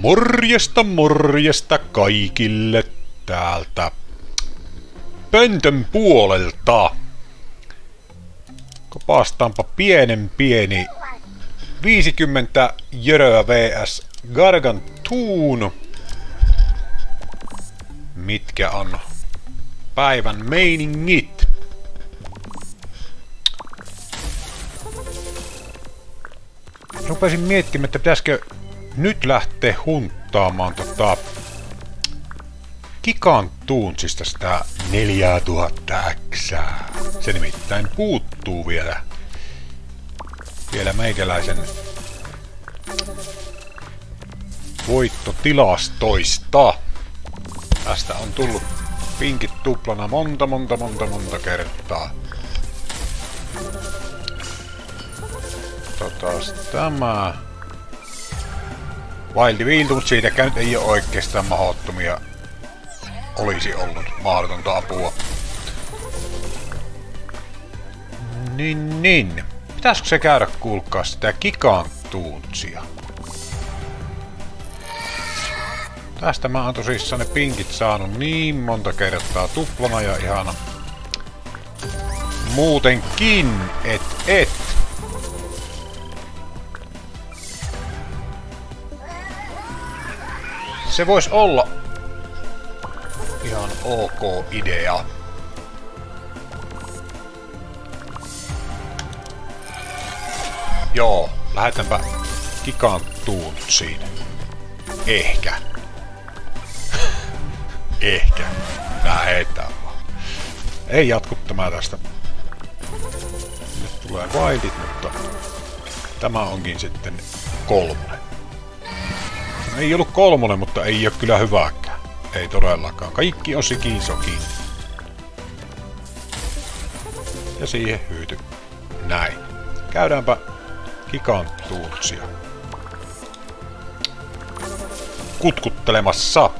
Morjesta morjesta kaikille täältä pöntön puolelta. Kopastaanpa pienen pieni 50 jöröä vs Gargantuun. Mitkä on päivän meiningit? Rupesin miettimään, että pitäisikö nyt lähtee hunttaamaan tota Kikantuunsista sitä 4000 X. Se nimittäin puuttuu vielä. Vielä meikäläisen voittotilastoista. Tästä on tullut pinkit tuplana monta, monta, monta, monta kertaa. Totas tämä. Wildi Wildwood siitäkään nyt ei ole oikeastaan mahdottomia. Olisi ollut mahdotonta apua. Niin, niin. Pitäisikö se käydä kuulkaa sitä kikantuutsia? Tästä mä oon tosissaan ne pinkit saanut niin monta kertaa tuplana ja ihana. Muutenkin, et et. Se voisi olla ihan ok idea. Joo, lähetänpä Kikan tuuntsiin. Ehkä. Ehkä. Nää heittää vaan. Ei jatku tämä tästä. Nyt tulee wildit, mutta tämä onkin sitten kolmonen. Ei ollut kolmonen, mutta ei ole kyllä hyvääkään. Ei todellakaan. Kaikki on sikin sokin. Ja siihen hyyty. Näin. Käydäänpä kikanttuutsia. Kutkuttelemassa.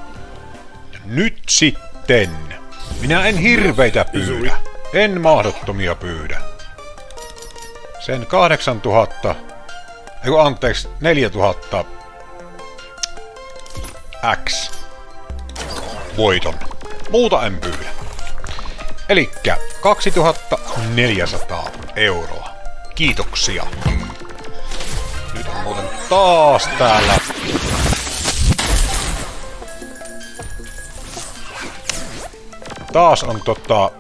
Nyt sitten. Minä en hirveitä pyydä. En mahdottomia pyydä. Sen 8000... Eiku anteeksi, 4000 X voiton. Muuta en pyydä. Elikkä 2400 euroa. Kiitoksia. Nyt on muuten taas täällä Taas on tota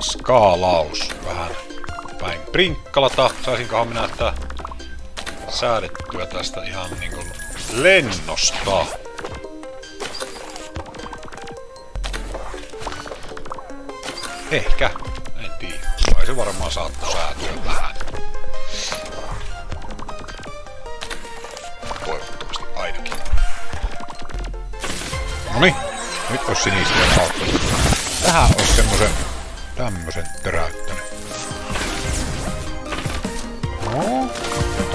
skaalaus vähän päin prinkkalata. Saisinkohan minä että säädettyä tästä ihan niinku lennosta. Ehkä. En tiedä. Kai se varmaan saattaa säätyä vähän. Toivottavasti ainakin. Noni. Nyt olisi sinistä ja Tähän olisi semmosen tämmösen töräyttänyt.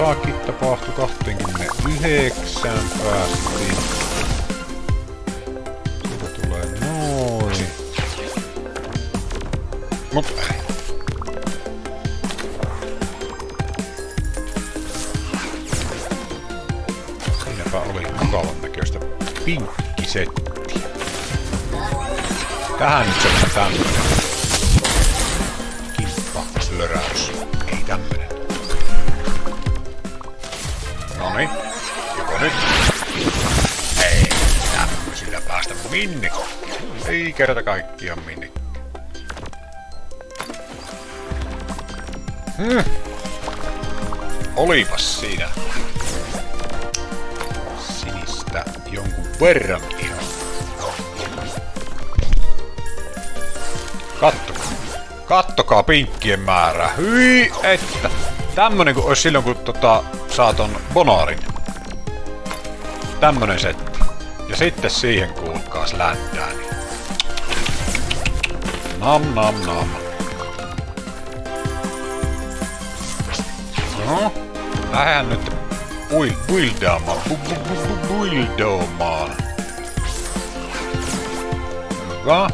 Jotakin tapahtui 29 päästiin. Siitä tulee noin. Mut... Siinäpä oli mukavan näköistä pinkkisettiä. Tähän nyt se tämmönen. Kimppa, Noni. Joko nyt? Ei tämmöisillä päästä minnekään. Ei kerta kaikkiaan minnekään. Hmm. Olipas siinä. Sinistä jonkun verran ihan. Kattokaa. Kattokaa pinkkien määrää. Hyi, että. Tämmönen kuin olisi silloin, kun tota, saa ton Bonarin. Tämmönen setti. Ja sitten siihen kuulkaas ländää. Niin. Nam nam nam. No, lähdehän nyt buil, buildaamaan. Bu, bu, bu, bu, buildaamaan. Hyvä.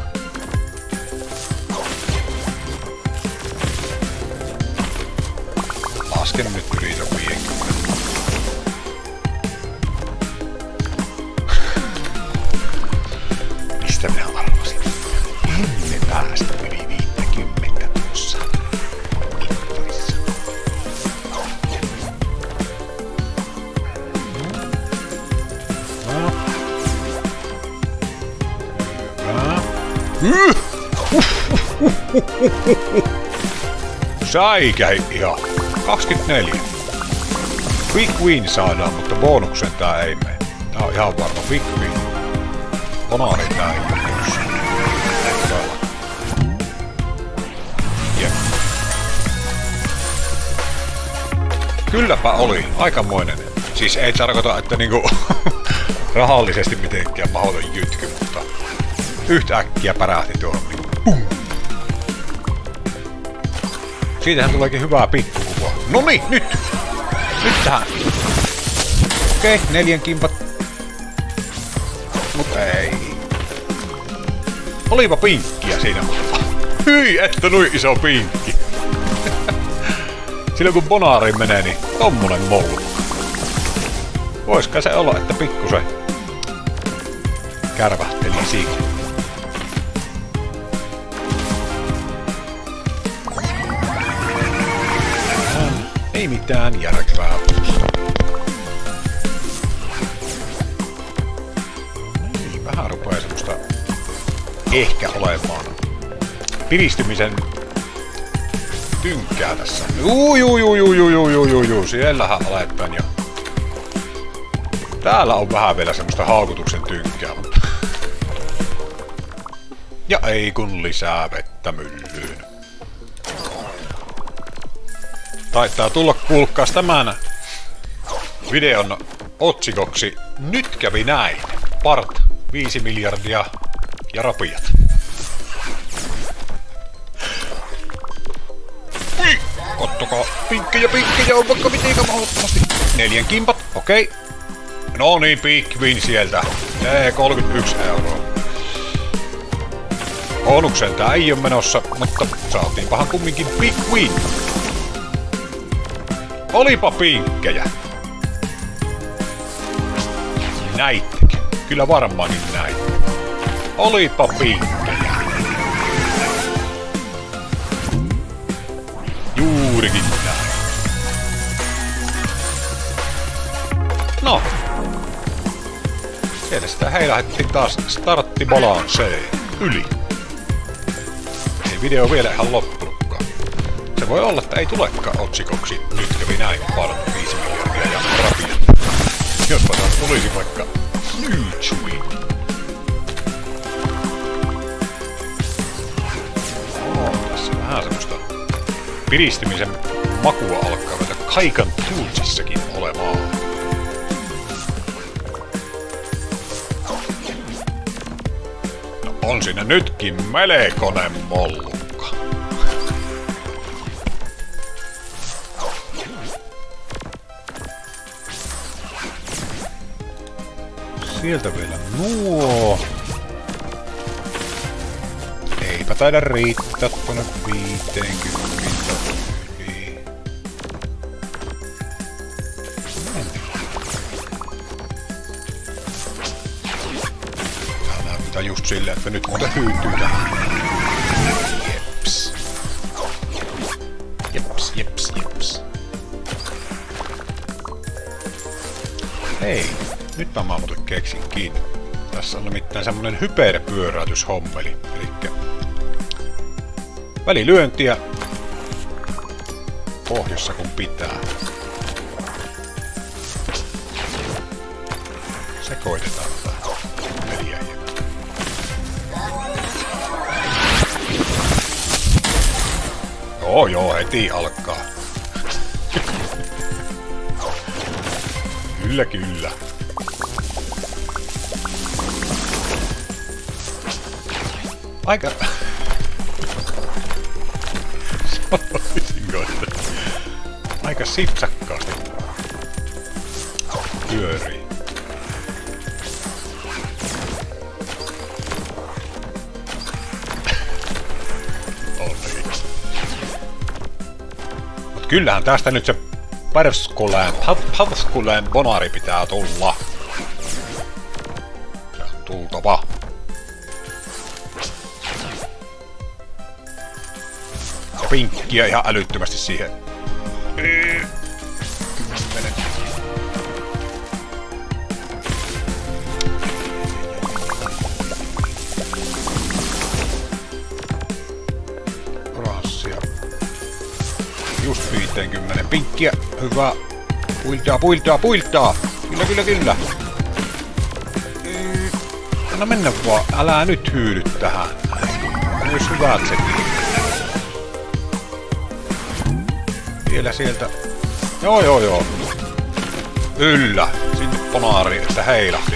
Lasken nyt 50. Säikäi ihan. 24. Big win saadaan, mutta bonuksen tää ei mene. Tää on ihan varma big win. Bonari tää ei mene. Kylläpä oli. Aikamoinen. Siis ei tarkoita, että niinku rahallisesti mitenkään mahdoton jytky, mutta yhtäkkiä pärähti niin pum. Siitähän tuleekin hyvää pikkukuvaa. Noni, nyt! Nyt tähän! Okei, okay, neljän kimpat. Mut ei. Olipa pinkkiä siinä. Hyi, että nui iso pinkki. Silloin kun Bonaariin menee, niin tommonen mollu. Voisiko se olla, että pikkusen kärvähteli siinä. Ei mitään järkevää. Niin, vähän rupeaa semmoista ehkä olemaan piristymisen tynkää tässä. Juu, juu, juu, juu, juu, juu, juu, juu, siellähän aletaan jo. Täällä on vähän vielä semmoista haukutuksen tynkää, mutta... Ja ei kun lisää vettä myllyyn. Taitaa tulla kuulkaas tämän videon otsikoksi Nyt kävi näin. Part 5 miljardia ja rapiat. Kattokaa, pinkkejä, pinkkejä on vaikka mitenkä mahdottomasti. Neljän kimpat, okei. Okay. No niin, Big Win sieltä. Ee, 31 euroa. Bonuksen tää ei oo menossa, mutta saatiinpahan kumminkin Big Win. Olipa pinkkejä. Näittekö? Kyllä varmaankin näin. Olipa pinkkejä. Juurikin näin. No. Sieltä sitä heilahettiin taas starttibalanseen yli. Ei video vielä ihan loppunutkaan. Se voi olla, ei tulekaan otsikoksi. Nyt kävi näin paljon 5 miljardia ja rapia. Jospa taas tulisi vaikka Newtwin. Tässä vähän semmoista piristymisen makua alkaa vielä Kaikan Tootsissakin olemaan. No on siinä nytkin melkoinen mollukka. Sieltä vielä nuo. Eipä taida riittää tuonne 50 yli. Tää näyttää just silleen, että nyt muuten hyytyy tähän. Keksinkin. Tässä on nimittäin semmonen hyperpyöräytyshommeli. Eli välilyöntiä pohjassa kun pitää. Sekoitetaan tätä peliä. Joo joo, heti alkaa. kyllä kyllä. Aika... Sanoisinko, että... Aika sipsakkaasti pyörii. Mut kyllähän tästä nyt se Parskuleen, Parskuleen bonari pitää tulla. Pinkkiä ihan älyttömästi siihen. Mene. Just 50 pinkkiä. Hyvä. Puiltaa, puiltaa, puiltaa! Kyllä, kyllä, kyllä. Anna mennä vaan. Älä nyt hyydy tähän. Myös hyvät sekin. Vielä sieltä. Joo, joo, joo. Yllä. Sinne ponaariin, että heilahti.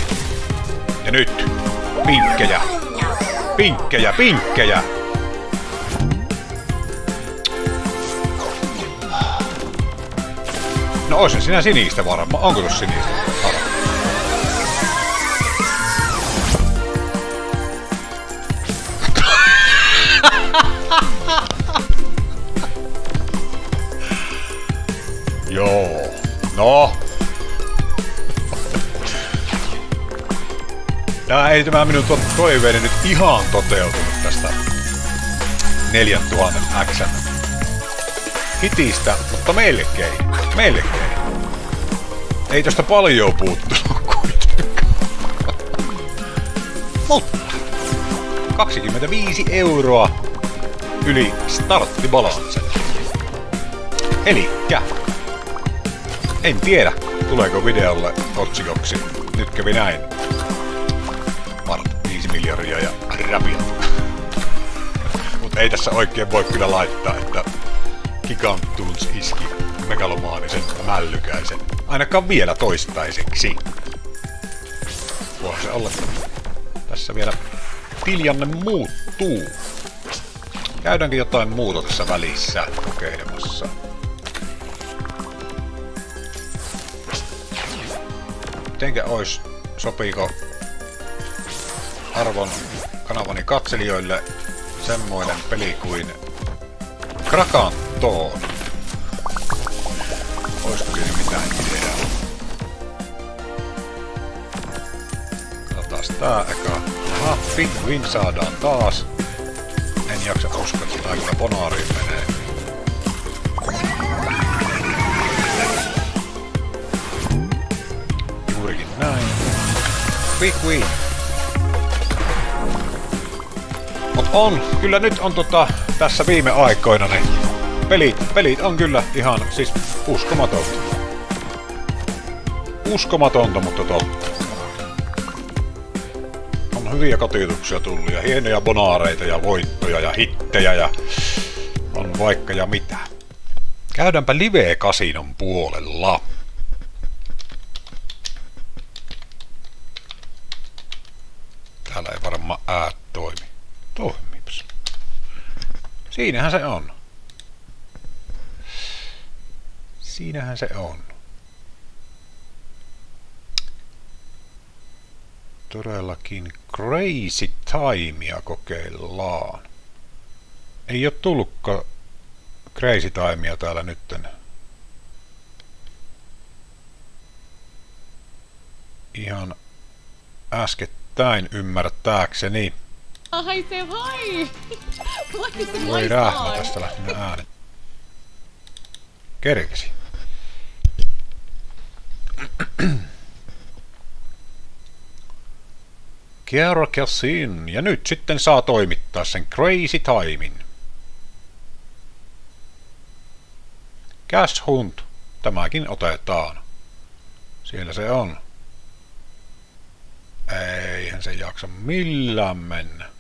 Ja nyt. Pinkkejä. Pinkkejä, pinkkejä. No ois sinä sinistä varmaan. Onko tuossa sinistä? Varmaan. Tää ei tämä minun to toiveeni nyt ihan toteutunut tästä 4000 X hitistä, mutta melkein. Melkein. Ei tosta paljon puuttunut. Mutta 25 euroa yli starttibalanssen. Elikkä en tiedä, tuleeko videolle otsikoksi. Nyt kävi näin. Mart 5 miljardia ja rapiat. Mutta ei tässä oikein voi kyllä laittaa, että Gigantuns iski megalomaanisen mällykäisen. Ainakaan vielä toistaiseksi. Voi se olla, tässä vielä tiljanne muuttuu. Käydäänkö jotain muutoksessa välissä kokeilemassa? mitenkä ois, sopiiko arvon kanavani katselijoille semmoinen peli kuin Krakantoon. Oisko siinä mitään ideaa? Katsotaan tää eka. Aha, Win saadaan taas. En jaksa uskoa, että tää kyllä Bonaariin menee. Quick win. On, kyllä nyt on tota, tässä viime aikoina niin pelit, pelit on kyllä ihan siis uskomatonta. Uskomatonta, mutta totta. On hyviä kotituksia tullut ja hienoja bonaareita ja voittoja ja hittejä ja on vaikka ja mitä. Käydäänpä live-kasinon puolella. Täällä ei varmaan ää toimi. Toimips. Siinähän se on. Siinähän se on. Todellakin crazy timea kokeillaan. Ei ole tullutkaan crazy timea täällä nytten. Ihan äsken Päivittäin ymmärtääkseni. Hi Sam, hi! Voi rähmä tästä lähtenyt ääni. Kerkesi. Kerkesin. Ja nyt sitten saa toimittaa sen Crazy Timin. Cash Hunt. Tämäkin otetaan. Siellä se on. Eihän se jaksa millään mennä.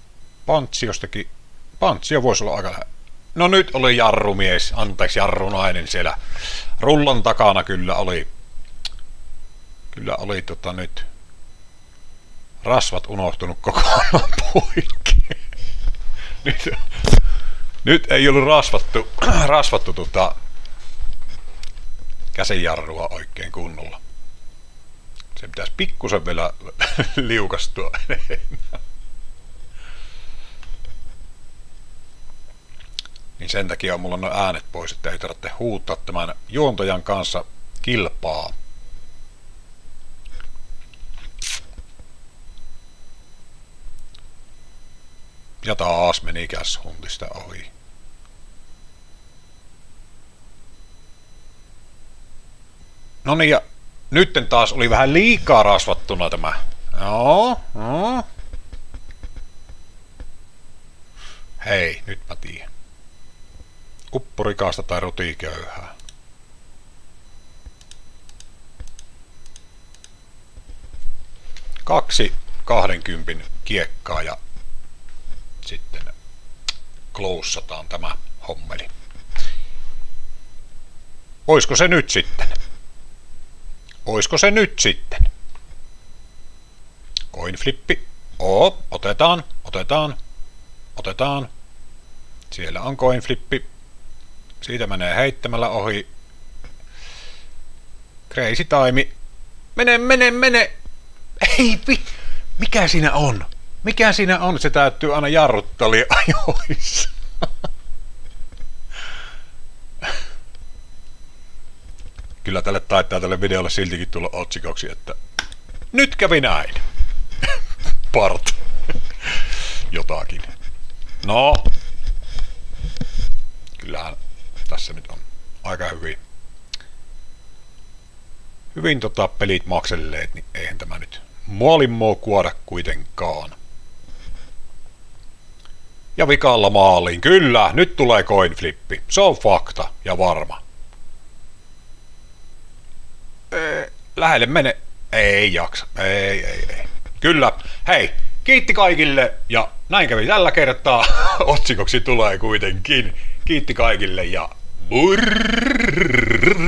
Pantsi jostakin... Pantsio voisi olla aika No nyt oli jarrumies, anteeksi jarrunainen siellä. Rullan takana kyllä oli... Kyllä oli tota nyt... Rasvat unohtunut kokonaan poikki. nyt, nyt ei ollut rasvattu, rasvattu tota, käsijarrua oikein kunnolla. Se pitäisi pikkusen vielä liukastua enemmän. Niin sen takia mulla on äänet pois, että ei tarvitse huuttaa tämän juontajan kanssa kilpaa. Ja taas meni huntista ohi. No niin, ja Nytten taas oli vähän liikaa rasvattuna tämä. Joo, no. Uppurikasta tai rutiköyhää. Kaksi 20 kiekkaa ja sitten kloussataan tämä hommeli. Oisko se nyt sitten? Oisko se nyt sitten? Coinflippi. Oo, otetaan, otetaan, otetaan. Siellä on coinflippi. Siitä menee heittämällä ohi. Crazy time. Mene, mene, mene. Ei vi... Mikä siinä on? Mikä siinä on? Se täytyy aina jarrutteli ajoissa. Kyllä tälle taittaa tälle videolle siltikin tulla otsikoksi, että nyt kävi näin. Part. Jotakin. No. Kyllähän tässä nyt on aika hyvin. Hyvin tota pelit makselleet, niin eihän tämä nyt Maalimmoa kuoda kuitenkaan. Ja vikalla maaliin. Kyllä, nyt tulee coinflippi. Se on fakta ja varma. Ee, lähelle mene. Ei jaksa. Ei, ei, ei. Kyllä. Hei, kiitti kaikille ja näin kävi tällä kertaa. Otsikoksi tulee kuitenkin. Kiitti kaikille ja Urrrr.